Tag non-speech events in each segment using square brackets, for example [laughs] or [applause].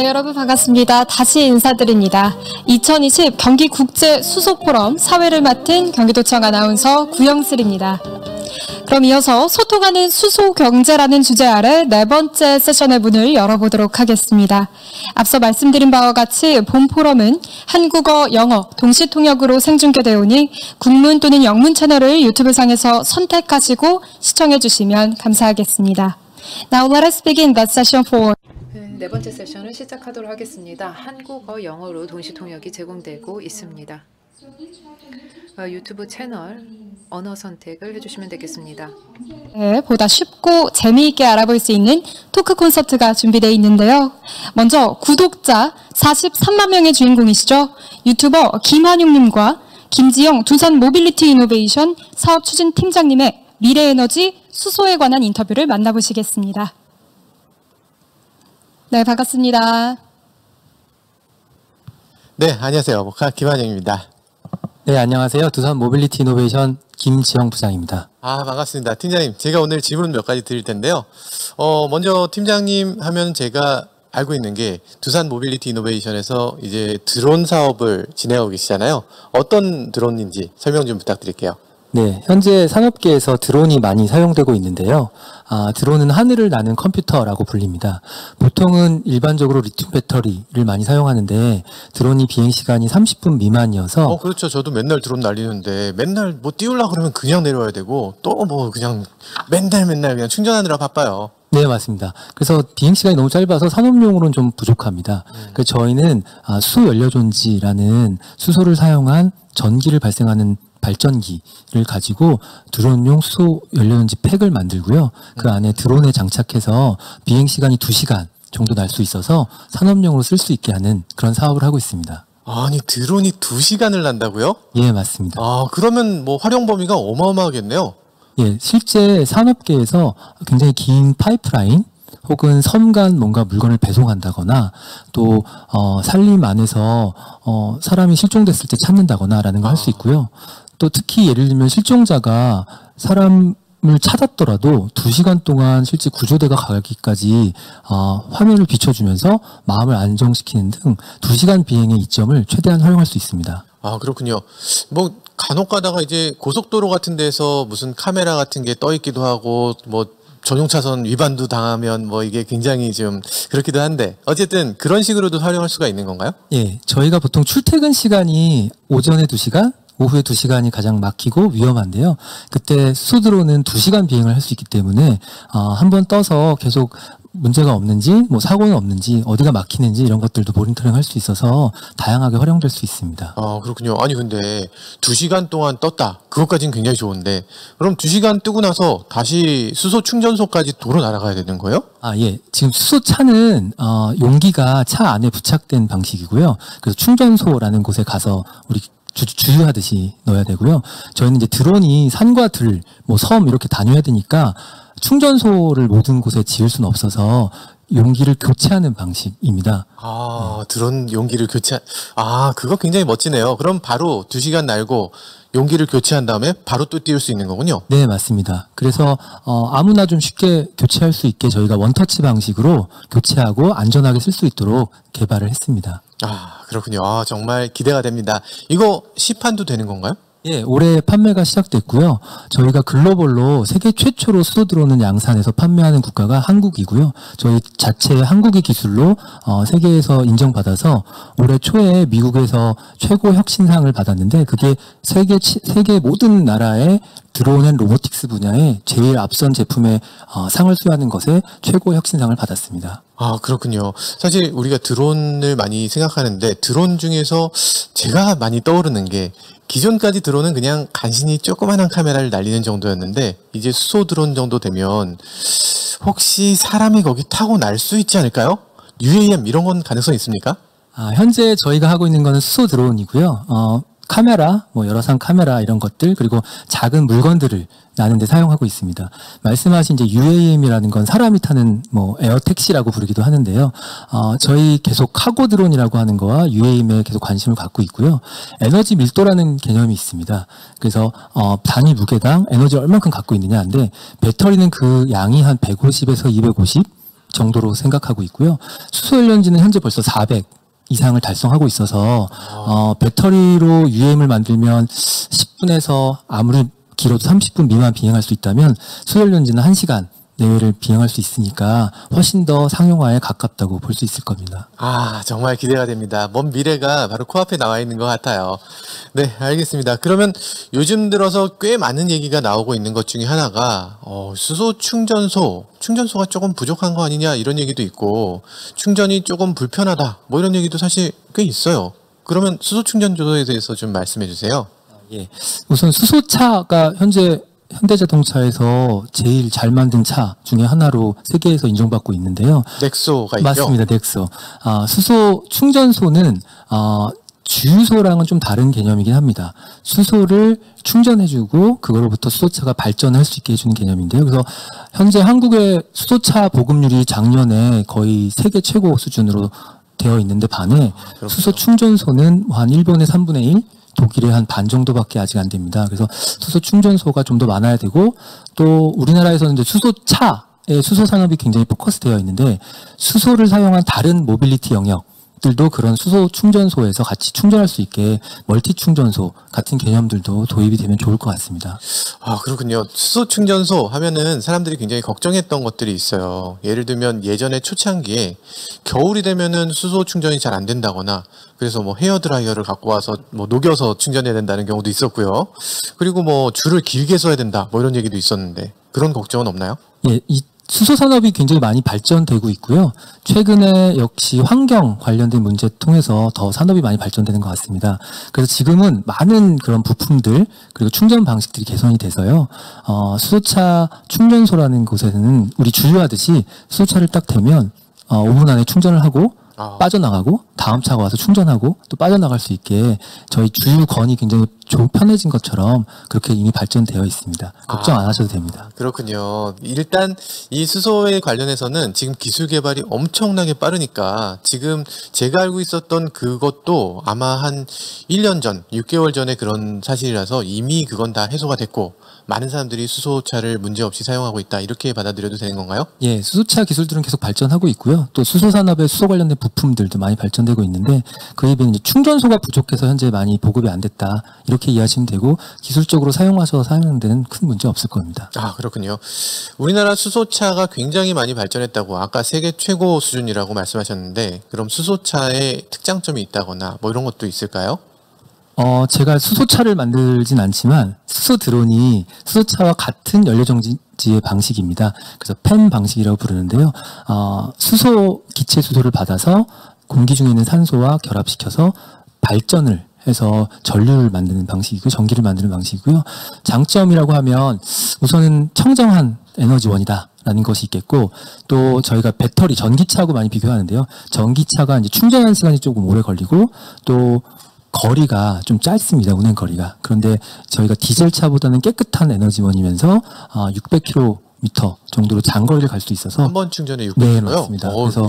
네, 여러분 반갑습니다. 다시 인사드립니다. 2020 경기 국제 수소 포럼 사회를 맡은 경기도청 아나운서 구영슬입니다. 그럼 이어서 소통하는 수소 경제라는 주제 아래 네 번째 세션의 문을 열어보도록 하겠습니다. 앞서 말씀드린 바와 같이 본 포럼은 한국어, 영어, 동시 통역으로 생중계되어 오니 국문 또는 영문 채널을 유튜브 상에서 선택하시고 시청해 주시면 감사하겠습니다. Now let us begin that session four 네 번째 세션을 시작하도록 하겠습니다. 한국어, 영어로 동시 통역이 제공되고 있습니다. 어, 유튜브 채널 언어 선택을 해주시면 되겠습니다. 네, 보다 쉽고 재미있게 알아볼 수 있는 토크 콘서트가 준비되어 있는데요. 먼저 구독자 43만 명의 주인공이시죠. 유튜버 김한용님과 김지영 두산 모빌리티 이노베이션 사업 추진 팀장님의 미래 에너지 수소에 관한 인터뷰를 만나보시겠습니다. 네, 반갑습니다. 네, 안녕하세요. 모카 김한용입니다. 네, 안녕하세요. 두산 모빌리티 이노베이션 김지영 부장입니다. 아, 반갑습니다. 팀장님, 제가 오늘 질문 몇 가지 드릴 텐데요. 어, 먼저 팀장님 하면 제가 알고 있는 게 두산 모빌리티 이노베이션에서 이제 드론 사업을 진행하고 계시잖아요. 어떤 드론인지 설명 좀 부탁드릴게요. 네, 현재 산업계에서 드론이 많이 사용되고 있는데요. 아, 드론은 하늘을 나는 컴퓨터라고 불립니다. 보통은 일반적으로 리튬 배터리를 많이 사용하는데 드론이 비행 시간이 30분 미만이어서 어, 그렇죠. 저도 맨날 드론 날리는데 맨날 뭐 띄우려고 그러면 그냥 내려와야 되고 또 뭐 그냥 맨날 맨날 그냥 충전하느라 바빠요. 네, 맞습니다. 그래서 비행 시간이 너무 짧아서 산업용으로는 좀 부족합니다. 그래서 저희는 아, 수연료존지라는 수소를 사용한 전기를 발생하는 발전기를 가지고 드론용 수소 연료전지 팩을 만들고요. 그 안에 드론에 장착해서 비행 시간이 2시간 정도 날 수 있어서 산업용으로 쓸 수 있게 하는 그런 사업을 하고 있습니다. 아니, 드론이 두시간을 난다고요? 예, 맞습니다. 아, 그러면 뭐 활용 범위가 어마어마하겠네요. 예, 실제 산업계에서 굉장히 긴 파이프라인 혹은 섬간 뭔가 물건을 배송한다거나 또 어, 산림 안에서 어, 사람이 실종됐을 때 찾는다거나라는 걸 할수 있고요. 또 특히 예를 들면 실종자가 사람 을 찾았더라도 두 시간 동안 실제 구조대가 가기까지 어, 화면을 비춰주면서 마음을 안정시키는 등 두 시간 비행의 이점을 최대한 활용할 수 있습니다. 아, 그렇군요. 뭐 간혹 가다가 이제 고속도로 같은 데서 무슨 카메라 같은 게 떠 있기도 하고 뭐 전용 차선 위반도 당하면 뭐 이게 굉장히 좀 그렇기도 한데 어쨌든 그런 식으로도 활용할 수가 있는 건가요? 예, 저희가 보통 출퇴근 시간이 오전에 2시간, 오후에 2시간이 가장 막히고 위험한데요. 그때 수드로는 2시간 비행을 할 수 있기 때문에 어, 한번 떠서 계속 문제가 없는지, 뭐 사고는 없는지, 어디가 막히는지 이런 것들도 모니터링 할 수 있어서 다양하게 활용될 수 있습니다. 아, 그렇군요. 아니 근데 두 시간 동안 떴다. 그것까지는 굉장히 좋은데 그럼 두 시간 뜨고 나서 다시 수소 충전소까지 도로 날아가야 되는 거예요? 아, 예. 지금 수소차는, 어, 용기가 차 안에 부착된 방식이고요. 그래서 충전소라는 곳에 가서 우리 주, 주유하듯이 넣어야 되고요. 저희는 이제 드론이 산과 들, 뭐 섬 이렇게 다녀야 되니까 충전소를 모든 곳에 지을 수는 없어서 용기를 교체하는 방식입니다. 아, 드론 용기를 교체. 아, 그거 굉장히 멋지네요. 그럼 바로 두 시간 날고 용기를 교체한 다음에 바로 또 띄울 수 있는 거군요. 네, 맞습니다. 그래서 어, 아무나 좀 쉽게 교체할 수 있게 저희가 원터치 방식으로 교체하고 안전하게 쓸 수 있도록 개발을 했습니다. 아, 그렇군요. 아, 정말 기대가 됩니다. 이거 시판도 되는 건가요? 예, 올해 판매가 시작됐고요. 저희가 글로벌로 세계 최초로 수소 드론을 양산해서 판매하는 국가가 한국이고요. 저희 자체 한국의 기술로 어, 세계에서 인정받아서 올해 초에 미국에서 최고 혁신상을 받았는데 그게 세계 치- 세계 모든 나라의 드론 and robotics 분야에 제일 앞선 제품의 어, 상을 수여하는 것에 최고 혁신상을 받았습니다. 아, 그렇군요. 사실 우리가 드론을 많이 생각하는데 드론 중에서 제가 많이 떠오르는 게 기존까지 드론은 그냥 간신히 조그만한 카메라를 날리는 정도였는데 이제 수소 드론 정도 되면 혹시 사람이 거기 타고 날 수 있지 않을까요? UAM 이런 건 가능성 있습니까? 아, 현재 저희가 하고 있는 거는 수소 드론이고요. 어, 카메라, 뭐 여러 상 카메라 이런 것들 그리고 작은 물건들을 나는데 사용하고 있습니다. 말씀하신 이제 UAM이라는 건 사람이 타는 뭐 에어 택시라고 부르기도 하는데요. 어, 저희 계속 카고 드론이라고 하는 거와 UAM에 계속 관심을 갖고 있고요. 에너지 밀도라는 개념이 있습니다. 그래서 어, 단위 무게당 에너지 를 얼만큼 갖고 있느냐인데 배터리는 그 양이 한 150에서 250 정도로 생각하고 있고요. 수소 연료인지는 현재 벌써 400 이상을 달성하고 있어서 어, 배터리로 UM을 만들면 10분에서 아무리 길어도 30분 미만 비행할 수 있다면 수소연료인지는 1시간 내외를 비행할 수 있으니까 훨씬 더 상용화에 가깝다고 볼 수 있을 겁니다. 아, 정말 기대가 됩니다. 먼 미래가 바로 코앞에 나와 있는 것 같아요. 네, 알겠습니다. 그러면 요즘 들어서 꽤 많은 얘기가 나오고 있는 것 중에 하나가, 어, 수소 충전소, 충전소가 조금 부족한 거 아니냐, 이런 얘기도 있고, 충전이 조금 불편하다, 뭐 이런 얘기도 사실 꽤 있어요. 그러면 수소 충전소에 대해서 좀 말씀해 주세요. 예. 우선 수소차가 현재 현대자동차에서 제일 잘 만든 차 중에 하나로 세계에서 인정받고 있는데요. 넥소가 있죠. 맞습니다. 넥소. 아, 수소 충전소는 아, 주유소랑은 좀 다른 개념이긴 합니다. 수소를 충전해주고 그거로부터 수소차가 발전할 수 있게 해주는 개념인데요. 그래서 현재 한국의 수소차 보급률이 작년에 거의 세계 최고 수준으로 되어 있는데 반해 수소 충전소는 한 일본의 3분의 1, 독일의 한 반 정도밖에 아직 안 됩니다. 그래서 수소 충전소가 좀 더 많아야 되고 또 우리나라에서는 이제 수소차의 수소 산업이 굉장히 포커스되어 있는데 수소를 사용한 다른 모빌리티 영역 들도 그런 수소 충전소에서 같이 충전할 수 있게 멀티 충전소 같은 개념들도 도입이 되면 좋을 것 같습니다. 아, 그렇군요. 수소 충전소 하면은 사람들이 굉장히 걱정했던 것들이 있어요. 예를 들면 예전에 초창기에 겨울이 되면은 수소 충전이 잘 안 된다거나 그래서 뭐 헤어 드라이어를 갖고 와서 뭐 녹여서 충전해야 된다는 경우도 있었고요. 그리고 뭐 줄을 길게 서야 된다 뭐 이런 얘기도 있었는데 그런 걱정은 없나요? 예, 이 수소 산업이 굉장히 많이 발전되고 있고요. 최근에 역시 환경 관련된 문제 통해서 더 산업이 많이 발전되는 것 같습니다. 그래서 지금은 많은 그런 부품들 그리고 충전 방식들이 개선이 돼서요. 어, 수소차 충전소라는 곳에는 우리 주유하듯이 수소차를 딱 대면 어, 5분 안에 충전을 하고 아. 빠져나가고 다음 차가 와서 충전하고 또 빠져나갈 수 있게 저희 주유건이 굉장히 좀 편해진 것처럼 그렇게 이미 발전되어 있습니다. 걱정 안 하셔도 됩니다. 그렇군요. 일단 이 수소에 관련해서는 지금 기술 개발이 엄청나게 빠르니까 지금 제가 알고 있었던 그것도 아마 한 1년 전, 6개월 전에 그런 사실이라서 이미 그건 다 해소가 됐고 많은 사람들이 수소차를 문제없이 사용하고 있다. 이렇게 받아들여도 되는 건가요? 예, 수소차 기술들은 계속 발전하고 있고요. 또 수소 산업의 수소 관련된 부품들도 많이 발전되고 있는데 그에 비해 충전소가 부족해서 현재 많이 보급이 안 됐다. 이렇게 이해하시면 되고 기술적으로 사용하셔서 사용하는 데는 큰 문제 없을 겁니다. 아, 그렇군요. 우리나라 수소차가 굉장히 많이 발전했다고 아까 세계 최고 수준이라고 말씀하셨는데 그럼 수소차에 특장점이 있다거나 뭐 이런 것도 있을까요? 어, 제가 수소차를 만들진 않지만 수소 드론이 수소차와 같은 연료 정지의 방식입니다. 그래서 펜 방식이라고 부르는데요. 어, 수소 기체 수소를 받아서 공기 중에 있는 산소와 결합시켜서 발전을 해서 전류를 만드는 방식이고 전기를 만드는 방식이고요. 장점이라고 하면 우선은 청정한 에너지원이다라는 것이 있겠고 또 저희가 배터리 전기차하고 많이 비교하는데요. 전기차가 이제 충전하는 시간이 조금 오래 걸리고 또 거리가 좀 짧습니다. 운행 거리가. 그런데 저희가 디젤 차보다는 깨끗한 에너지원이면서 어, 600km 정도로 장거리를 갈 수 있어서 한 번 충전에 600km요? 네, 맞습니다. 그래서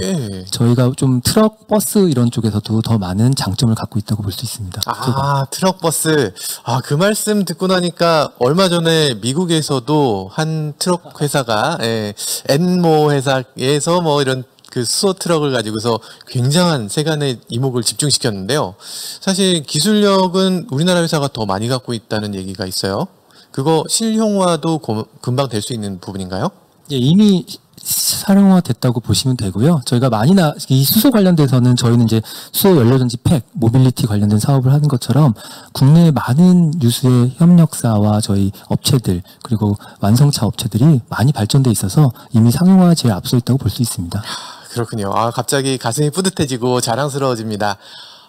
저희가 좀 트럭, 버스 이런 쪽에서도 더 많은 장점을 갖고 있다고 볼 수 있습니다. 아, 트럭 버스. 아, 그 말씀 듣고 나니까 얼마 전에 미국에서도 한 트럭 회사가 예, N모 회사에서 뭐 이런 그 수소 트럭을 가지고서 굉장한 세간의 이목을 집중시켰는데요. 사실 기술력은 우리나라 회사가 더 많이 갖고 있다는 얘기가 있어요. 그거 실용화도 고- 금방 될 수 있는 부분인가요? 예, 이미 상용화됐다고 보시면 되고요. 저희가 많이 나, 이 수소 관련돼서는 저희는 이제 수소 연료전지 팩, 모빌리티 관련된 사업을 하는 것처럼 국내의 많은 유수의 협력사와 저희 업체들, 그리고 완성차 업체들이 많이 발전돼 있어서 이미 상용화에 제일 앞서 있다고 볼 수 있습니다. 그렇군요. 아, 갑자기 가슴이 뿌듯해지고 자랑스러워집니다.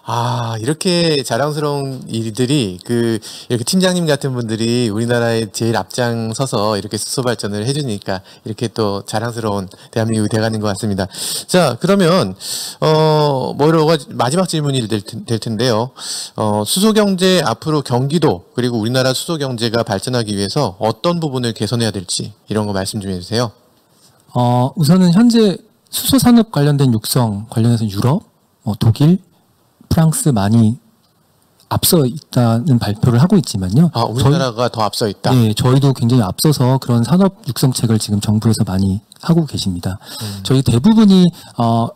아, 이렇게 자랑스러운 일들이 그 이렇게 팀장님 같은 분들이 우리나라에 제일 앞장서서 이렇게 수소 발전을 해주니까 이렇게 또 자랑스러운 대한민국이 돼가는 것 같습니다. 자, 그러면 어 뭐로 마지막 질문이 될, 텐- 될 텐데요. 어 수소 경제 앞으로 경기도 그리고 우리나라 수소 경제가 발전하기 위해서 어떤 부분을 개선해야 될지 이런 거 말씀 좀 해주세요. 어, 우선은 현재 수소 산업 관련된 육성 관련해서 유럽, 뭐 독일, 프랑스 많이 앞서 있다는 발표를 하고 있지만요. 아, 우리나라가 더 앞서 있다. 네, 저희도 굉장히 앞서서 그런 산업 육성책을 지금 정부에서 많이 하고 계십니다. 저희 대부분이 어,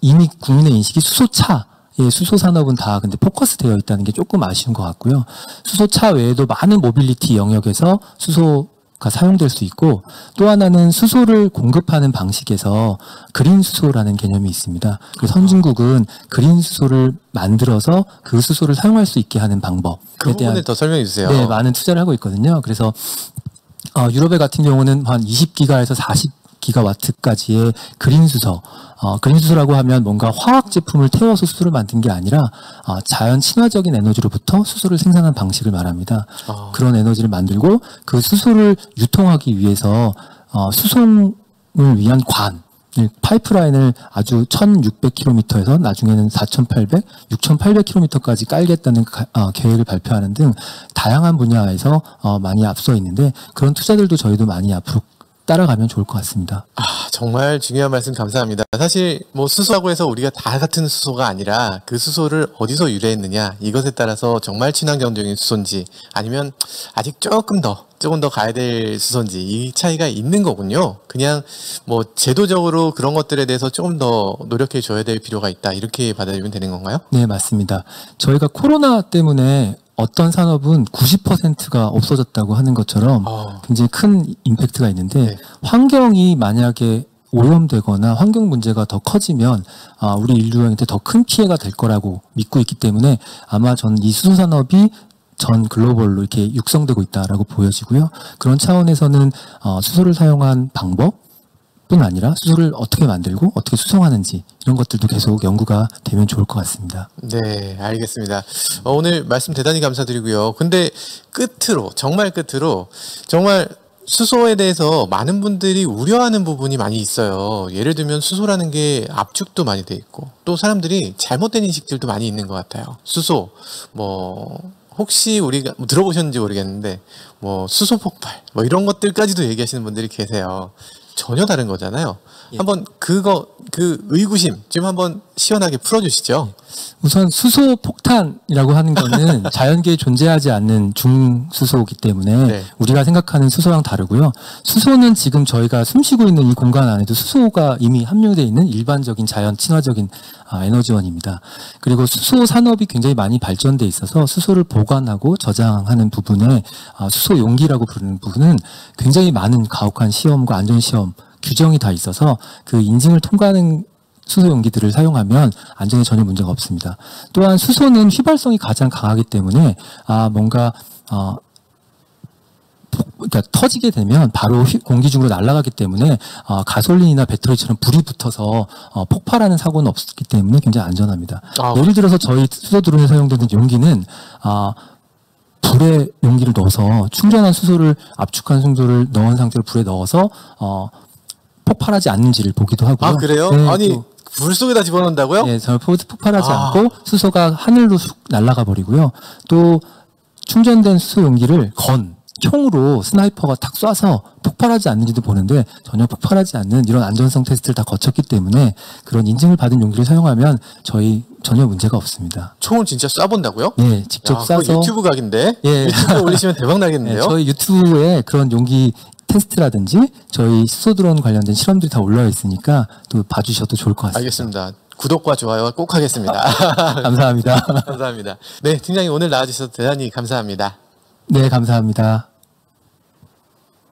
이미 국민의 인식이 수소차, 예, 수소 산업은 다 근데 포커스 되어 있다는 게 조금 아쉬운 것 같고요. 수소차 외에도 많은 모빌리티 영역에서 수소 가 사용될 수 있고 또 하나는 수소를 공급하는 방식에서 그린 수소라는 개념이 있습니다. 그 선진국은 그린 수소를 만들어서 그 수소를 사용할 수 있게 하는 방법에 그 대한 더 설명해 주세요. 네, 많은 투자를 하고 있거든요. 그래서 어, 유럽의 같은 경우는 한 20기가에서 40 기가와트까지의 그린 수소. 어, 그린 수소라고 하면 뭔가 화학 제품을 태워서 수소를 만든 게 아니라 어, 자연 친화적인 에너지로부터 수소를 생산한 방식을 말합니다. 아. 그런 에너지를 만들고 그 수소를 유통하기 위해서 어, 수송을 위한 관 파이프라인을 아주 1600km에서 나중에는 4800, 6800km까지 깔겠다는 가- 어, 계획을 발표하는 등 다양한 분야에서 어, 많이 앞서 있는데 그런 투자들도 저희도 많이 앞으로 따라가면 좋을 것 같습니다. 아, 정말 중요한 말씀 감사합니다. 사실 뭐 수소라고 해서 우리가 다 같은 수소가 아니라 그 수소를 어디서 유래했느냐 이것에 따라서 정말 친환경적인 수소인지 아니면 아직 조금 더 조금 더 가야 될 수소인지 이 차이가 있는 거군요. 그냥 뭐 제도적으로 그런 것들에 대해서 조금 더 노력해 줘야 될 필요가 있다 이렇게 받아들이면 되는 건가요? 네, 맞습니다. 저희가 코로나 때문에 어떤 산업은 90%가 없어졌다고 하는 것처럼 아. 굉장히 큰 임팩트가 있는데 네. 환경이 만약에 오염되거나 환경 문제가 더 커지면 아, 우리 인류한테 더 큰 피해가 될 거라고 믿고 있기 때문에 아마 전 이 수소 산업이 전 글로벌로 이렇게 육성되고 있다라고 보여지고요. 그런 차원에서는 어, 수소를 사용한 방법 뿐 아니라 수소를 어떻게 만들고 어떻게 수송하는지 이런 것들도 계속 연구가 되면 좋을 것 같습니다. 네, 알겠습니다. 어, 오늘 말씀 대단히 감사드리고요. 근데 끝으로, 정말 끝으로, 정말 수소에 대해서 많은 분들이 우려하는 부분이 많이 있어요. 예를 들면 수소라는 게 압축도 많이 돼 있고, 또 사람들이 잘못된 인식들도 많이 있는 것 같아요. 수소, 뭐, 혹시 우리가 뭐 들어보셨는지 모르겠는데, 뭐, 수소 폭발, 뭐 이런 것들까지도 얘기하시는 분들이 계세요. 전혀 다른 거잖아요. 한번 그거, 그 의구심 좀 한번 시원하게 풀어주시죠. 우선 수소 폭탄이라고 하는 거는 [laughs] 자연계에 존재하지 않는 중수소이기 때문에 네. 우리가 생각하는 수소랑 다르고요. 수소는 지금 저희가 숨쉬고 있는 이 공간 안에도 수소가 이미 함유되어 있는 일반적인 자연 친화적인 아, 에너지원입니다. 그리고 수소 산업이 굉장히 많이 발전돼 있어서 수소를 보관하고 저장하는 부분에 아, 수소 용기라고 부르는 부분은 굉장히 많은 가혹한 시험과 안전 시험 규정이 다 있어서 그 인증을 통과하는 수소 용기들을 사용하면 안전에 전혀 문제가 없습니다. 또한 수소는 휘발성이 가장 강하기 때문에 아 뭔가 어 폭- 그러니까 터지게 되면 바로 휘- 공기 중으로 날아가기 때문에 어, 가솔린이나 배터리처럼 불이 붙어서 어, 폭발하는 사고는 없기 때문에 굉장히 안전합니다. 아. 예를 들어서 저희 수소 드론에 사용되는 용기는 아 불에 용기를 넣어서 충전한 수소를 압축한 수소를 넣은 상태로 불에 넣어서 어 폭발하지 않는지를 보기도 하고요. 아 그래요? 네, 아니 또불 속에다 집어넣는다고요? 포- 폭발하지 아. 않고 수소가 하늘로 쑥 날아가 버리고요. 또 충전된 수소 용기를 건 총으로 sniper가 탁 쏴서 폭발하지 않는지도 보는데 전혀 폭발하지 않는 이런 안전성 테스트를 다 거쳤기 때문에 그런 인증을 받은 용기를 사용하면 저희 전혀 문제가 없습니다. 총을 진짜 쏴본다고요? 예, 직접 야, 그거 쏴서 유튜브 각인데 예. 유튜브에 올리시면 대박 [laughs] 네, 나겠는데요? 저희 유튜브에 그런 용기 테스트라든지 저희 수소 드론 관련된 실험들이 다 올라와 있으니까 또 봐주셔도 좋을 것 같습니다. 알겠습니다. 구독과 좋아요 꼭 하겠습니다. [laughs] 감사합니다. [laughs] 감사합니다. 네, 팀장님 오늘 나와주셔서 대단히 감사합니다. 네, 감사합니다.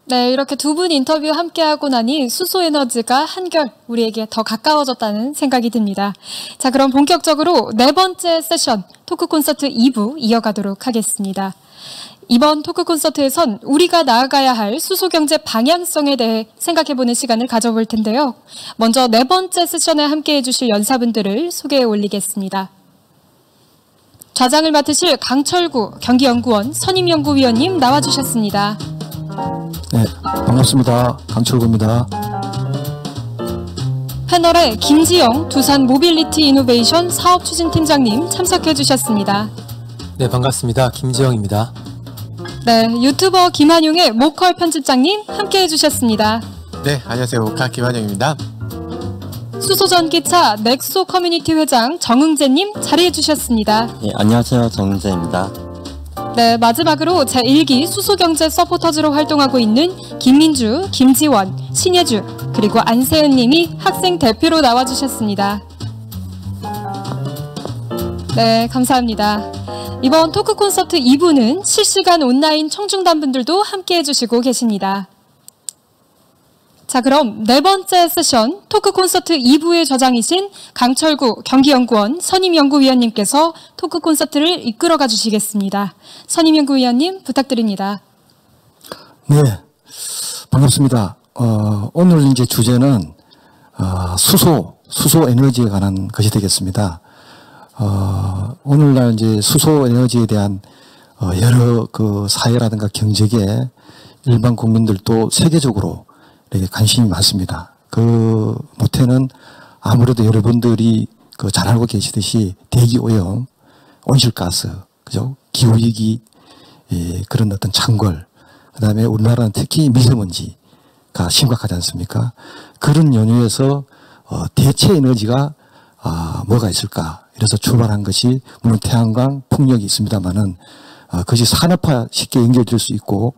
네, 이렇게 두 분 인터뷰 함께 하고 나니 수소 에너지가 한결 우리에게 더 가까워졌다는 생각이 듭니다. 자, 그럼 본격적으로 네 번째 세션 토크 콘서트 2부 이어가도록 하겠습니다. 이번 토크 콘서트에선 우리가 나아가야 할 수소 경제 방향성에 대해 생각해보는 시간을 가져볼 텐데요. 먼저 네 번째 세션에 함께 해 주실 연사분들을 소개해 올리겠습니다. 좌장을 맡으실 강철구 경기연구원 선임연구위원님 나와주셨습니다. 네, 반갑습니다. 강철구입니다. 패널에 김지영 두산 모빌리티 이노베이션 사업추진팀장님 참석해 주셨습니다. 네, 반갑습니다. 김지영입니다. 네, 유튜버 김한용의 모카 편집장님 함께 해주셨습니다. 네, 안녕하세요. 모카 김한용입니다. 수소전기차 넥소 커뮤니티 회장 정은재님 자리해 주셨습니다. 예, 안녕하세요. 정은재입니다. 네, 마지막으로 제1기 수소경제 서포터즈로 활동하고 있는 김민주, 김지원, 신예주, 그리고 안세은 님이 학생 대표로 나와주셨습니다. 네, 감사합니다. 이번 토크 콘서트 2부는 실시간 온라인 청중단 분들도 함께 해주시고 계십니다. 자, 그럼 네 번째 세션 토크 콘서트 2부의 저장이신 강철구 경기연구원 선임연구위원님께서 토크 콘서트를 이끌어가 주시겠습니다. 선임연구위원님 부탁드립니다. 네, 반갑습니다. 어, 오늘 이제 주제는 어, 수소, 수소 에너지에 관한 것이 되겠습니다. 어, 오늘날 이제 수소 에너지에 대한 어, 여러 그 사회라든가 경제계 일반 국민들도 세계적으로 이렇게 관심이 많습니다. 그 못해는 아무래도 여러분들이 그 잘 알고 계시듯이 대기 오염, 온실가스, 그죠? 기후 위기, 예, 그런 어떤 창궐, 그 다음에 우리나라는 특히 미세먼지가 심각하지 않습니까? 그런 연유에서 어, 대체 에너지가 아, 뭐가 있을까? 이래서 출발한 것이 물론 태양광 풍력이 있습니다만은 어, 그것이 산업화 쉽게 연결될 수 있고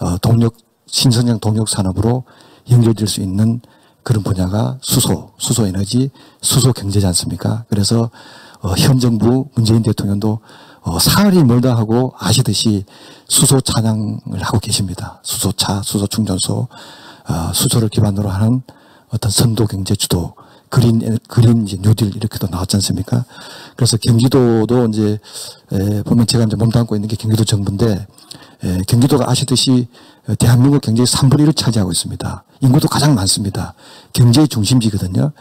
어, 동력 신선형 동력 산업으로 연결될 수 있는 그런 분야가 수소, 수소 에너지, 수소 경제지 않습니까? 그래서 어, 현 정부 문재인 대통령도 어, 사흘이 멀다 하고 아시듯이 수소 찬양을 하고 계십니다. 수소차, 수소 충전소, 어, 수소를 기반으로 하는 어떤 선도 경제 주도, 그린, 에- 그린 이제 뉴딜 이렇게도 나왔지 않습니까? 그래서 경기도도 이제, 에, 보면 제가 이제 몸담고 있는 게 경기도 정부인데, 에, 경기도가 아시듯이 어, 대한민국 경제의 3분의 1을 차지하고 있습니다. 인구도 가장 많습니다. 경제의 중심지거든요.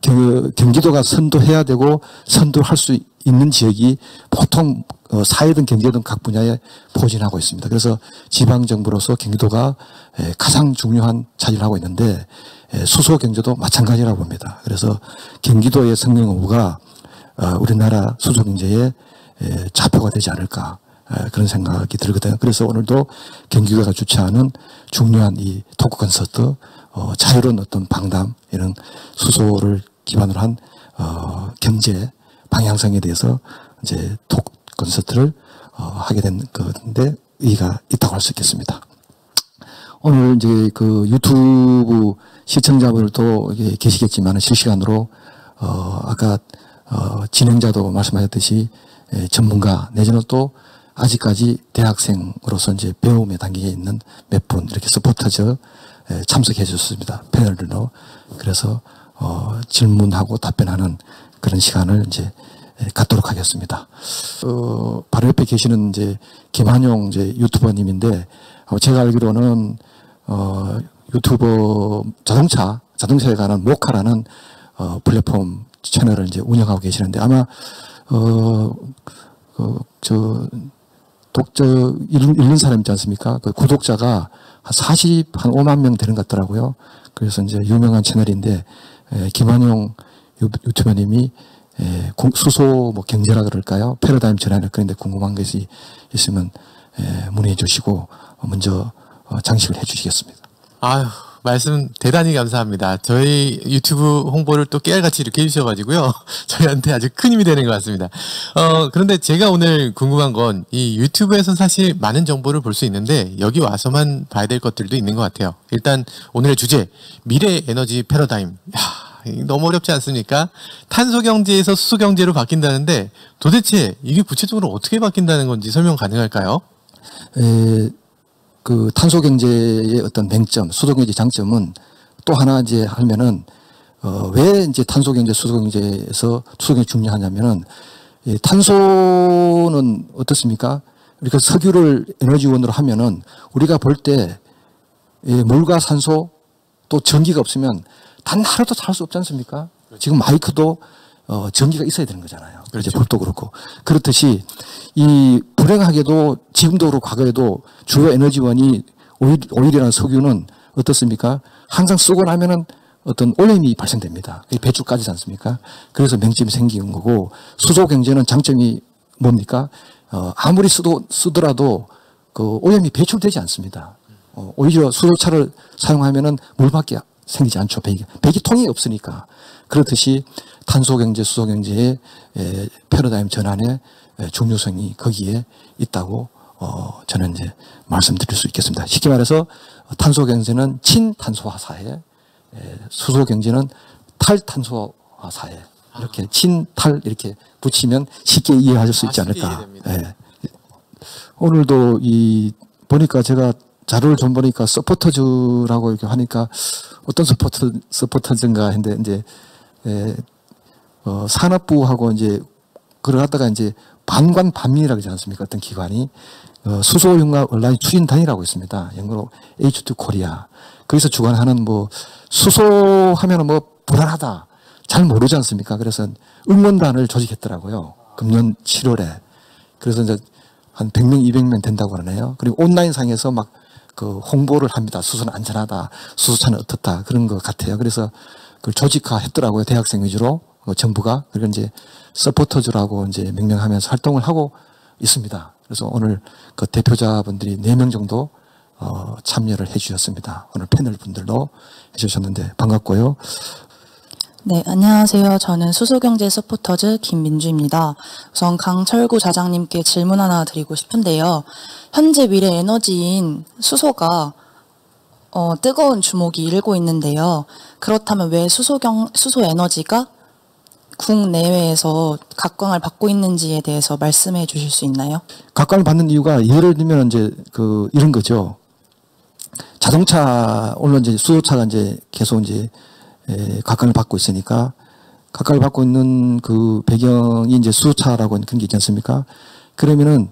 경, 경기도가 선도해야 되고 선도할 수 있는 지역이 보통 어, 사회든 경제든 각 분야에 포진하고 있습니다. 그래서 지방 정부로서 경기도가 에, 가장 중요한 차지를 하고 있는데 에, 수소 경제도 마찬가지라고 봅니다. 그래서 경기도의 여부가 어, 우리나라 수소 경제의 에, 좌표가 되지 않을까 에, 그런 생각이 들거든요. 그래서 오늘도 경기도가 주최하는 중요한 이 토크 콘서트 어, 자유로운 어떤 방담 이런 수소를 기반으로 한 어, 경제 방향성에 대해서 이제 토크 콘서트를 어, 하게 된 건데 의의가 있다고 할 수 있겠습니다. 오늘 이제 그 유튜브 시청자분들도 계시겠지만 실시간으로 어 아까 어 진행자도 말씀하셨듯이 에, 전문가 내지는 또 아직까지 대학생으로서 이제 배움의 단계에 있는 몇 분 이렇게 서포터즈 에, 참석해 주셨습니다. 패널로 그래서 어 질문하고 답변하는 그런 시간을 이제 에, 갖도록 하겠습니다. 어, 바로 옆에 계시는 이제 김한용 이제 유튜버님인데 어, 제가 알기로는 어, 유튜버 자동차 자동차에 관한 모카라는 어, 플랫폼 채널을 이제 운영하고 계시는데 아마 어, 그, 저 독자 읽는, 읽는 사람 있지 않습니까? 그 구독자가 한 40, 한 5만 명 되는 것 같더라고요. 그래서 이제 유명한 채널인데 에, 김한용 유- 유튜버님이 에, 공- 수소 뭐 경제라 그럴까요? 패러다임 전환을 그런데 궁금한 것이 있으면 에, 문의해 주시고 어, 먼저 어, 장식을 해 주시겠습니다. 아유, 말씀 대단히 감사합니다. 저희 유튜브 홍보를 또 깨알같이 이렇게 해주셔가지고요. [laughs] 저희한테 아주 큰 힘이 되는 것 같습니다. 어, 그런데 제가 오늘 궁금한 건 이 유튜브에서 사실 많은 정보를 볼 수 있는데 여기 와서만 봐야 될 것들도 있는 것 같아요. 일단 오늘의 주제, 미래 에너지 패러다임. 야, 이게 너무 어렵지 않습니까? 탄소 경제에서 수소 경제로 바뀐다는데 도대체 이게 구체적으로 어떻게 바뀐다는 건지 설명 가능할까요? 에, 그 탄소 경제의 어떤 맹점, 수소 경제 장점은 또 하나 이제 하면은 어, 왜 이제 탄소 경제, 수소 경제에서 수소 경제 중요하냐면은 이 탄소는 어떻습니까? 우리가 석유를 에너지원으로 하면은 우리가 볼때 물과 산소 또 전기가 없으면 단 하루도 살 수 없지 않습니까? 지금 마이크도 어, 전기가 있어야 되는 거잖아요. 이제 불도 그렇고. 그렇듯이 이 불행하게도 지금도 그렇고 과거에도 주요 에너지원이 오일, 오일이라는 석유는 어떻습니까? 항상 쓰고 나면은 어떤 오염이 발생됩니다. 배출까지지 않습니까? 그래서 맹점이 생기는 거고 수소 경제는 장점이 뭡니까? 어, 아무리 쓰도, 쓰더라도 그 오염이 배출되지 않습니다. 어, 오히려 수소차를 사용하면은 물밖에 생기지 않죠. 배기, 배기통이 없으니까. 그렇듯이 탄소 경제, 수소 경제의 에, 패러다임 전환의 에, 중요성이 거기에 있다고 어, 저는 이제 말씀드릴 수 있겠습니다. 쉽게 말해서 탄소 경제는 친탄소화 사회, 에, 수소 경제는 탈탄소화 사회. 이렇게 친탈 이렇게 붙이면 쉽게 이해하실 수 있지 아, 쉽게 않을까. 예. 오늘도 이 보니까 제가 자료를 좀 보니까 서포터즈라고 이렇게 하니까 어떤 서포터 서포터즈인가 했는데 이제 에, 어, 산업부하고 이제 그걸 갖다가 이제 반관 반민이라고 하지 않습니까? 어떤 기관이 어, 수소융합 온라인 추진단이라고 있습니다. 영어로 H2 코리아. 거기서 주관하는 뭐 수소 하면은 뭐 불안하다. 잘 모르지 않습니까? 그래서 응원단을 조직했더라고요. 금년 7월에. 그래서 이제 한 100명, 200명 된다고 그러네요. 그리고 온라인 상에서 막 그 홍보를 합니다. 수소는 안전하다. 수소차는 어떻다. 그런 것 같아요. 그래서 그걸 조직화 했더라고요. 대학생 위주로. 어, 정부가. 그리고 이제 서포터즈라고 이제 명명하면서 활동을 하고 있습니다. 그래서 오늘 그 대표자분들이 4명 정도 어, 참여를 해 주셨습니다. 오늘 패널 분들도 해 주셨는데 반갑고요. 네, 안녕하세요. 저는 수소경제 서포터즈 김민주입니다. 우선 강철구 자장님께 질문 하나 드리고 싶은데요. 현재 미래 에너지인 수소가 어, 뜨거운 주목이 일고 있는데요. 그렇다면 왜 수소경, 수소 에너지가 국내외에서 각광을 받고 있는지에 대해서 말씀해 주실 수 있나요? 각광을 받는 이유가 예를 들면 이제 그 이런 거죠. 자동차 물론 이제 수소차가 이제 계속 이제 에, 각광을 받고 있으니까 각광을 받고 있는 그 배경이 이제 수소차라고 그런 게 있지 않습니까? 그러면은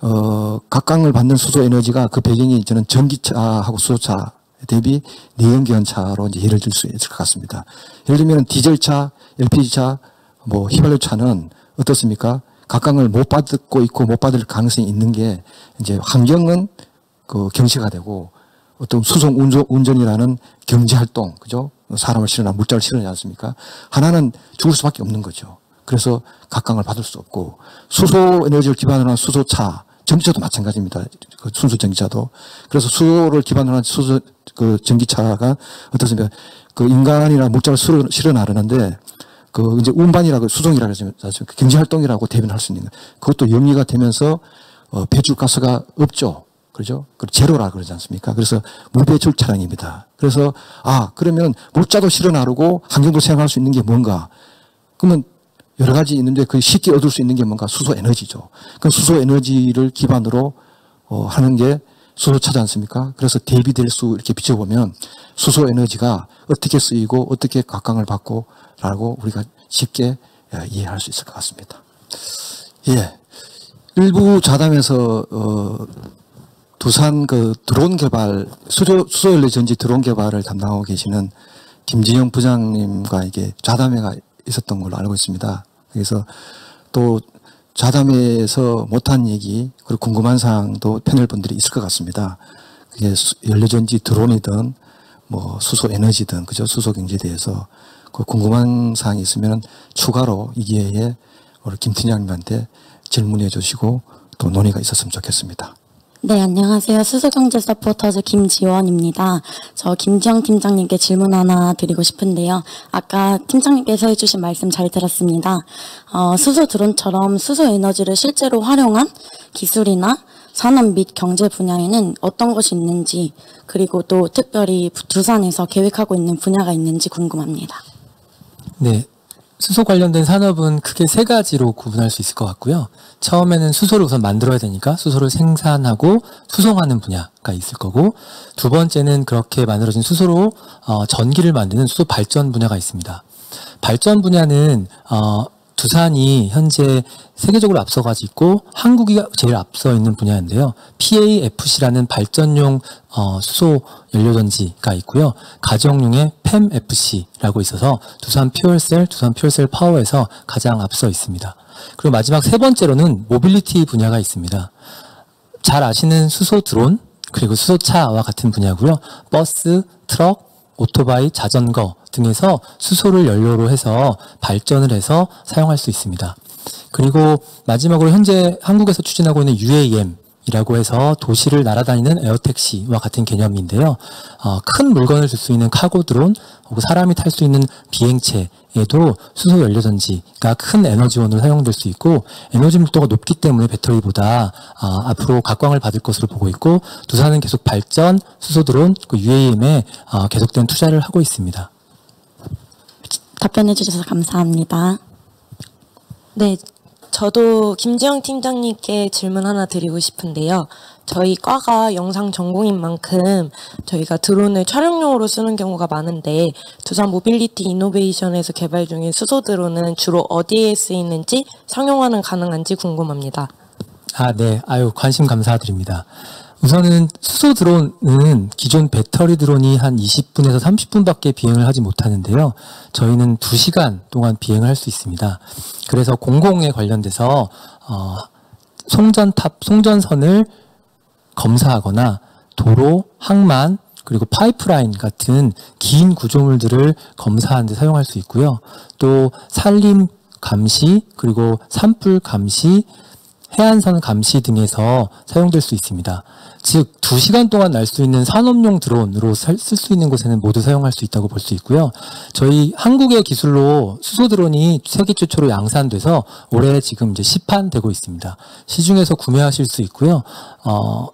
어 각광을 받는 수소 에너지가 그 배경이 저는 전기차하고 수소차 대비 내연기관차로 이제 예를 들 수 있을 것 같습니다. 예를 들면 디젤차, LPG차, 뭐 휘발유차는 어떻습니까? 각광을 못 받고 있고 못 받을 가능성이 있는 게 이제 환경은 그 경시가 되고 어떤 수송 운전, 운전이라는 경제 활동, 그죠? 사람을 실어나 물자를 실어내지 않습니까? 하나는 죽을 수밖에 없는 거죠. 그래서 각광을 받을 수 없고 수소 에너지를 기반으로 한 수소차, 전기차도 마찬가지입니다. 그 순수 전기차도. 그래서 수소를 기반으로 한 수소 그 전기차가 어떻습니까? 그 인간이나 물자를 실어, 실어 나르는데 그 이제 운반이라고 수송이라고 하지 않습니까? 경제 활동이라고 대변할 수 있는 거. 그것도 영리가 되면서 어, 배출가스가 없죠. 그죠? 그 제로라 그러지 않습니까? 그래서 무배출 차량입니다. 그래서 아 그러면 물자도 실어 나르고 환경도 생각할 수 있는 게 뭔가? 그러면 여러 가지 있는데 그 쉽게 얻을 수 있는 게 뭔가 수소 에너지죠. 그 수소 에너지를 기반으로 어, 하는 게 수소차지 않습니까? 그래서 대비될 수 이렇게 비춰보면 수소 에너지가 어떻게 쓰이고 어떻게 각광을 받고 라고 우리가 쉽게 예, 이해할 수 있을 것 같습니다. 예. 일부 자담에서 어, 두산 그 드론 개발 수소 연료 전지 드론 개발을 담당하고 계시는 김지영 부장님과 이게 좌담회가 있었던 걸로 알고 있습니다. 그래서 또 좌담회에서 못한 얘기 그리고 궁금한 사항도 패널 분들이 있을 것 같습니다. 그게 수- 연료전지 드론이든 뭐 수소 에너지든 그죠 수소 경제에 대해서 그 궁금한 사항이 있으면 추가로 이 기회에 우리 김 팀장님한테 질문해 주시고 또 논의가 있었으면 좋겠습니다. 네, 안녕하세요. 수소경제 서포터즈 김지원입니다. 저 김지영 팀장님께 질문 하나 드리고 싶은데요. 아까 팀장님께서 해주신 말씀 잘 들었습니다. 어, 수소 드론처럼 수소 에너지를 실제로 활용한 기술이나 산업 및 경제 분야에는 어떤 것이 있는지, 그리고 또 특별히 두산에서 계획하고 있는 분야가 있는지 궁금합니다. 네. 수소 관련된 산업은 크게 세 가지로 구분할 수 있을 것 같고요. 처음에는 수소를 우선 만들어야 되니까 수소를 생산하고 수송하는 분야가 있을 거고, 두 번째는 그렇게 만들어진 수소로 어, 전기를 만드는 수소 발전 분야가 있습니다. 발전 분야는 어, 두산이 현재 세계적으로 앞서가지고 한국이 제일 앞서 있는 분야인데요. PAFC라는 발전용 어, 수소 연료전지가 있고요. 가정용의 PEMFC라고 있어서 두산 퓨얼셀, 두산 퓨얼셀 파워에서 가장 앞서 있습니다. 그리고 마지막 세 번째로는 모빌리티 분야가 있습니다. 잘 아시는 수소 드론 그리고 수소차와 같은 분야고요. 버스, 트럭, 오토바이, 자전거 등에서 수소를 연료로 해서 발전을 해서 사용할 수 있습니다. 그리고 마지막으로 현재 한국에서 추진하고 있는 UAM 이라고 해서 도시를 날아다니는 에어택시와 같은 개념인데요. 어, 큰 물건을 줄 수 있는 카고 드론 혹은 사람이 탈 수 있는 비행체에도 수소 연료 전지가 큰 에너지원으로 사용될 수 있고 에너지 밀도가 높기 때문에 배터리보다 어, 앞으로 각광을 받을 것으로 보고 있고 두산은 계속 발전 수소 드론 그 UAM에 어, 계속된 투자를 하고 있습니다. 답변해 주셔서 감사합니다. 네, 저도 김지영 팀장님께 질문 하나 드리고 싶은데요. 저희 과가 영상 전공인 만큼 저희가 드론을 촬영용으로 쓰는 경우가 많은데 두산 모빌리티 이노베이션에서 개발 중인 수소 드론은 주로 어디에 쓰이는지 상용화는 가능한지 궁금합니다. 아, 네. 아유, 관심 감사드립니다. 우선은 수소 드론은 기존 배터리 드론이 한 20분에서 30분밖에 비행을 하지 못하는데요. 저희는 2시간 동안 비행을 할 수 있습니다. 그래서 공공에 관련돼서 어, 송전탑, 송전선을 검사하거나 도로, 항만, 그리고 파이프라인 같은 긴 구조물들을 검사하는 데 사용할 수 있고요. 또 산림 감시, 그리고 산불 감시, 해안선 감시 등에서 사용될 수 있습니다. 즉, 2시간 동안 날 수 있는 산업용 드론으로 쓸 수 있는 곳에는 모두 사용할 수 있다고 볼 수 있고요. 저희 한국의 기술로 수소 드론이 세계 최초로 양산돼서 올해 지금 이제 시판되고 있습니다. 시중에서 구매하실 수 있고요. 어,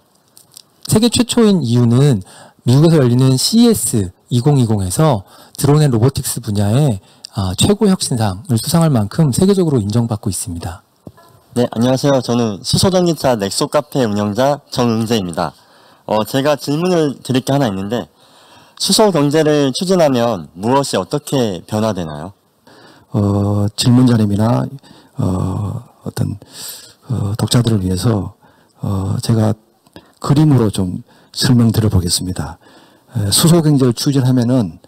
세계 최초인 이유는 미국에서 열리는 CES 2020에서 Drone and Robotics 분야에 아, 최고 혁신상을 수상할 만큼 세계적으로 인정받고 있습니다. 네, 안녕하세요. 저는 수소전기차 넥소 카페 운영자 정은재입니다. 어, 제가 질문을 드릴 게 하나 있는데 수소 경제를 추진하면 무엇이 어떻게 변화되나요? 어, 질문자님이나 어, 어떤 어, 독자들을 위해서 어, 제가 그림으로 좀 설명드려 보겠습니다. 에, 수소 경제를 추진하면은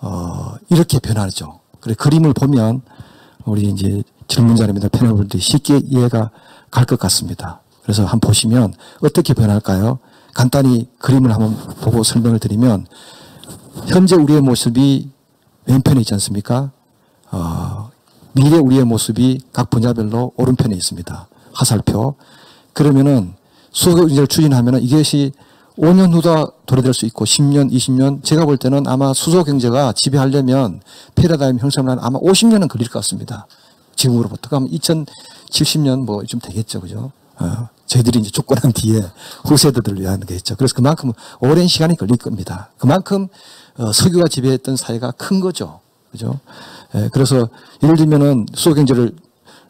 어, 이렇게 변하죠. 그래 그림을 보면 우리 이제 질문자님들 패널분들이 쉽게 이해가 갈 것 같습니다. 그래서 한번 보시면 어떻게 변할까요? 간단히 그림을 한번 보고 설명을 드리면 현재 우리의 모습이 왼편에 있지 않습니까? 어, 미래 우리의 모습이 각 분야별로 오른편에 있습니다. 화살표. 그러면은 수소 경제를 추진하면은 이것이 5년 후다 도래될 수 있고 10년, 20년 제가 볼 때는 아마 수소 경제가 지배하려면 패러다임 형성을 아마 50년은 걸릴 것 같습니다. 지금으로부터 그럼 2070년 뭐좀 되겠죠, 그죠? 어, 저희들이 이제 쫓겨난 뒤에 후세대들을 위한 거겠죠. 그래서 그만큼 오랜 시간이 걸릴 겁니다. 그만큼 어, 석유가 지배했던 사회가 큰 거죠, 그죠? 예, 그래서 예를 들면은 수소 경제를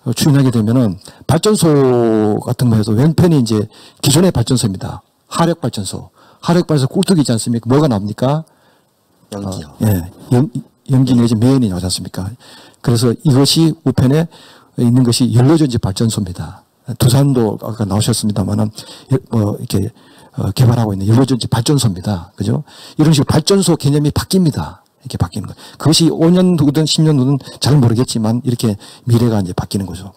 어, 추진하게 되면은 발전소 같은 거에서 왼편이 이제 기존의 발전소입니다. 하력 발전소. 하력 발전소 꿀뚝이 있지 않습니까? 뭐가 나옵니까? 연기요. 어, 예. 연, 연기 내지 매연이 나오지 않습니까? 그래서 이것이 우편에 있는 것이 연료전지 발전소입니다. 두산도 아까 나오셨습니다만은 어, 이렇게 어, 개발하고 있는 연료전지 발전소입니다. 그죠? 이런 식으로 발전소 개념이 바뀝니다. 이렇게 바뀌는 거. 그것이 5년 후든 10년 후든 잘 모르겠지만 이렇게 미래가 이제 바뀌는 거죠.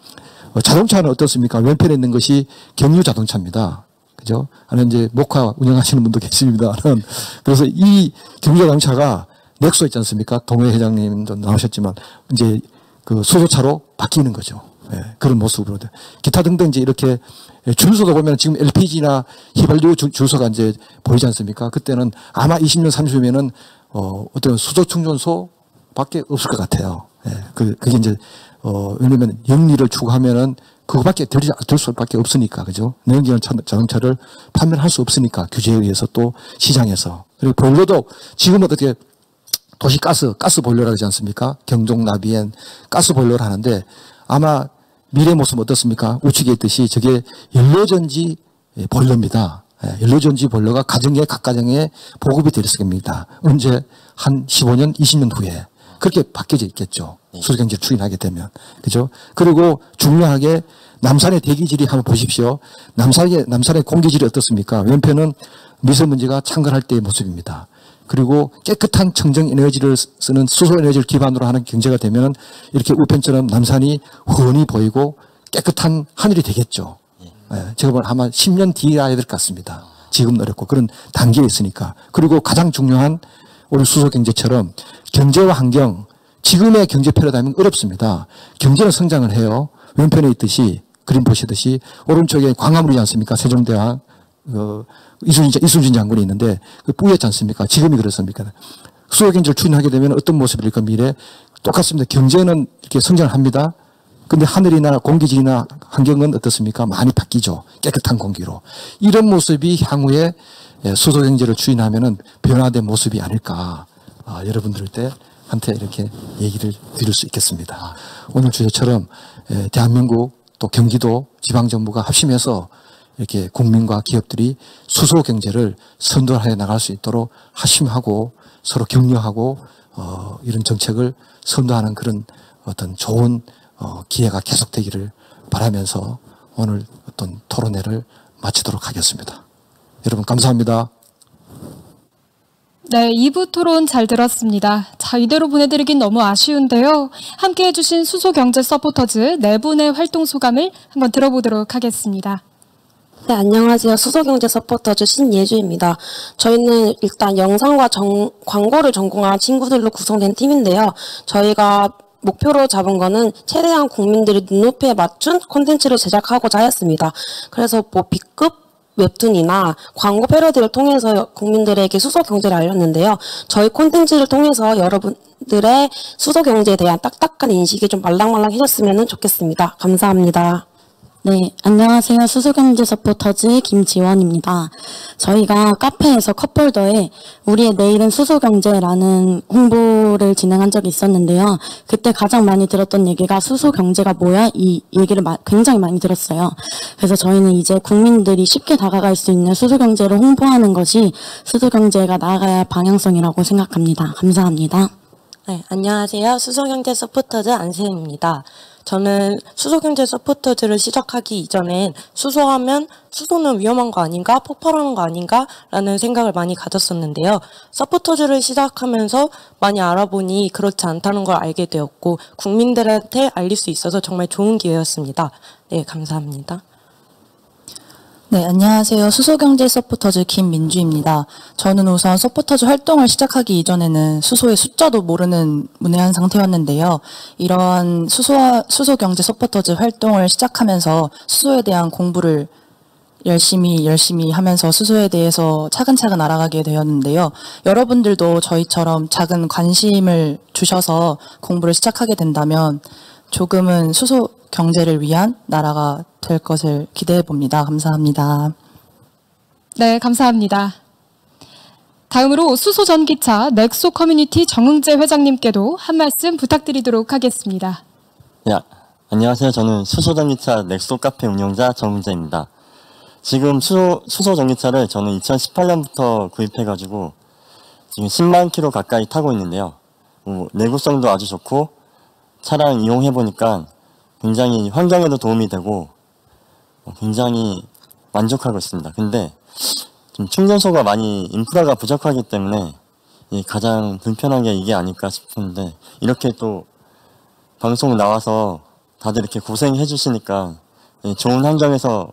어, 자동차는 어떻습니까? 왼편에 있는 것이 경유 자동차입니다. 그죠? 하는 이제 목화 운영하시는 분도 [laughs] 계십니다는 그래서 이 경유 자동차가 넥소 있지 않습니까? 동해 회장님도 나오셨지만 이제 그 수소차로 바뀌는 거죠. 예, 그런 모습으로. 기타 등등 이제 이렇게 줄서도 보면 지금 LPG나 휘발유 줄- 줄서가 이제 보이지 않습니까? 그때는 아마 20년, 30년에는 어, 어떤 수소 충전소 밖에 없을 것 같아요. 예, 그, 그게 이제, 어, 왜냐면 영리를 추구하면은 그거밖에 될, 될 수밖에 없으니까, 그죠? 내연기관 차- 자동차를 판매할 수 없으니까, 규제에 의해서 또 시장에서. 그리고 보일러도 지금 어떻게 도시가스, 가스 보일러라 하지 않습니까? 경종 나비엔 가스 보일러를 하는데 아마 미래 모습 어떻습니까? 우측에 있듯이 저게 연료전지 예, 보일러입니다. 예, 연료전지 보일러가 가정에 각 가정에 보급이 될 겁니다. 언제 한 15년, 20년 후에 그렇게 바뀌어져 있겠죠. 수소경제 추진하게 되면 그죠? 그리고 중요하게 남산의 대기질이 한번 보십시오. 남산의 남산의 공기질이 어떻습니까? 왼편은 미세먼지가 창궐할 때의 모습입니다. 그리고 깨끗한 청정 에너지를 쓰는 수소 에너지를 기반으로 하는 경제가 되면 이렇게 우편처럼 남산이 훤히 보이고 깨끗한 하늘이 되겠죠. 예, 제가 보면 아마 10년 뒤에 해야 될 것 같습니다. 지금 어렵고 그런 단계에 있으니까. 그리고 가장 중요한 우리 수소 경제처럼 경제와 환경, 지금의 경제 패러다임은 어렵습니다. 경제는 성장을 해요. 왼편에 있듯이 그림 보시듯이 오른쪽에 광화문이지 않습니까? 세종대왕 어, 이순신, 이순신 장군이 있는데 그 뿌였지 않습니까? 지금이 그렇습니까? 수호 경제를 추진하게 되면 어떤 모습일까 미래 똑같습니다. 경제는 이렇게 성장을 합니다. 근데 하늘이나 공기질이나 환경은 어떻습니까? 많이 바뀌죠. 깨끗한 공기로. 이런 모습이 향후에 예, 수소 경제를 추진하면은 변화된 모습이 아닐까. 아, 여러분들한테 한테 이렇게 얘기를 드릴 수 있겠습니다. 오늘 주제처럼 예, 대한민국 또 경기도 지방정부가 합심해서 이렇게 국민과 기업들이 수소 경제를 선도해 나갈 수 있도록 합심하고 서로 격려하고 어, 이런 정책을 선도하는 그런 어떤 좋은 어, 기회가 계속되기를 바라면서 오늘 어떤 토론회를 마치도록 하겠습니다. 여러분 감사합니다. 네, 2부 토론 잘 들었습니다. 자, 이대로 보내드리긴 너무 아쉬운데요. 함께 해주신 수소경제 서포터즈 네 분의 활동 소감을 한번 들어보도록 하겠습니다. 네, 안녕하세요. 수소경제 서포터즈 신예주입니다. 저희는 일단 영상과 정- 광고를 전공한 친구들로 구성된 팀인데요. 저희가 목표로 잡은 거는 최대한 국민들이 눈높이에 맞춘 콘텐츠를 제작하고자 하였습니다. 그래서 뭐 B급 웹툰이나 광고 패러디를 통해서 국민들에게 수소 경제를 알렸는데요. 저희 콘텐츠를 통해서 여러분들의 수소 경제에 대한 딱딱한 인식이 좀 말랑말랑해졌으면 좋겠습니다. 감사합니다. 네, 안녕하세요. 수소경제 서포터즈 김지원입니다. 저희가 카페에서 컵홀더에 우리의 내일은 수소경제라는 홍보를 진행한 적이 있었는데요. 그때 가장 많이 들었던 얘기가 수소경제가 뭐야? 이 얘기를 마- 굉장히 많이 들었어요. 그래서 저희는 이제 국민들이 쉽게 다가갈 수 있는 수소경제를 홍보하는 것이 수소경제가 나아가야 할 방향성이라고 생각합니다. 감사합니다. 네, 안녕하세요. 수소경제 서포터즈 안세입니다. 저는 수소경제 서포터즈를 시작하기 이전엔 수소하면 수소는 위험한 거 아닌가, 폭발하는 거 아닌가 라는 생각을 많이 가졌었는데요. 서포터즈를 시작하면서 많이 알아보니 그렇지 않다는 걸 알게 되었고 국민들한테 알릴 수 있어서 정말 좋은 기회였습니다. 네, 감사합니다. 네, 안녕하세요. 수소경제 서포터즈 김민주입니다. 저는 우선 서포터즈 활동을 시작하기 이전에는 수소의 수 자도 모르는 문외한 상태였는데요. 이러한 수소, 수소경제 서포터즈 활동을 시작하면서 수소에 대한 공부를 열심히 열심히 하면서 수소에 대해서 차근차근 알아가게 되었는데요. 여러분들도 저희처럼 작은 관심을 주셔서 공부를 시작하게 된다면 조금은 수소 경제를 위한 나라가 될 것을 기대해 봅니다. 감사합니다. 네, 감사합니다. 다음으로 수소 전기차 넥소 커뮤니티 정응재 회장님께도 한 말씀 부탁드리도록 하겠습니다. 야, 안녕하세요. 저는 수소 전기차 넥소 카페 운영자 정문재입니다. 지금 수소, 수소 전기차를 저는 2018년부터 구입해가지고 지금 10만 킬로 가까이 타고 있는데요. 어, 내구성도 아주 좋고 차량 이용해 보니까 굉장히 환경에도 도움이 되고 어, 굉장히 만족하고 있습니다. 근데 좀 충전소가 많이 인프라가 부족하기 때문에 이 가장 불편한 게 이게 아닐까 싶은데 이렇게 또 방송 나와서 다들 이렇게 고생해 주시니까 예, 좋은 환경에서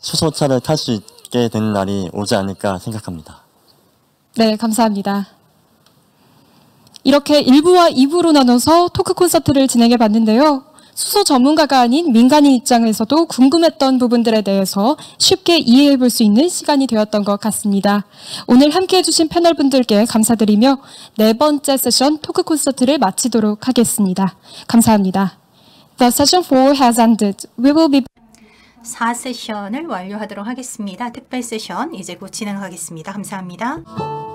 수소차를 탈 수 있게 되는 날이 오지 않을까 생각합니다. 네, 감사합니다. 이렇게 1부와 2부로 나눠서 토크 콘서트를 진행해 봤는데요. 수소 전문가가 아닌 민간인 입장에서도 궁금했던 부분들에 대해서 쉽게 이해해 볼 수 있는 시간이 되었던 것 같습니다. 오늘 함께 해주신 패널 분들께 감사드리며 네 번째 세션 토크 콘서트를 마치도록 하겠습니다. 감사합니다. The session 4 has ended. We will be 4세션을 완료하도록 하겠습니다. 특별 세션 이제 곧 진행하겠습니다. 감사합니다.